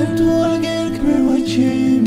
and all again, come my chair.